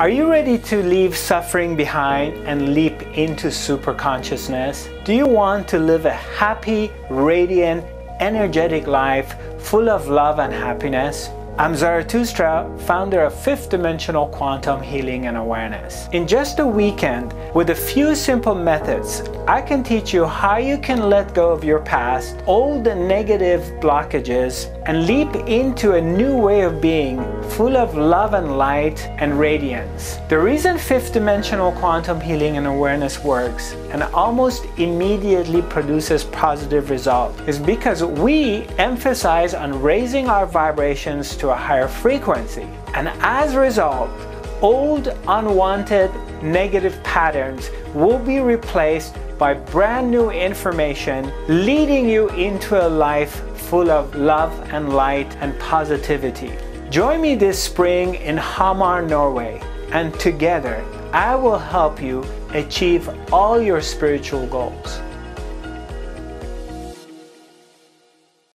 Are you ready to leave suffering behind and leap into super consciousness? Do you want to live a happy, radiant, energetic life full of love and happiness? I'm Zarathustra, founder of Fifth Dimensional Quantum Healing and Awareness. In just a weekend, with a few simple methods, I can teach you how you can let go of your past, old negative blockages, and leap into a new way of being full of love and light and radiance. The reason Fifth Dimensional Quantum Healing and Awareness works and almost immediately produces positive results is because we emphasize on raising our vibrations to a higher frequency. And as a result, old unwanted negative patterns will be replaced by brand new information leading you into a life full of love and light and positivity. Join me this spring in Hamar, Norway, and together I will help you achieve all your spiritual goals.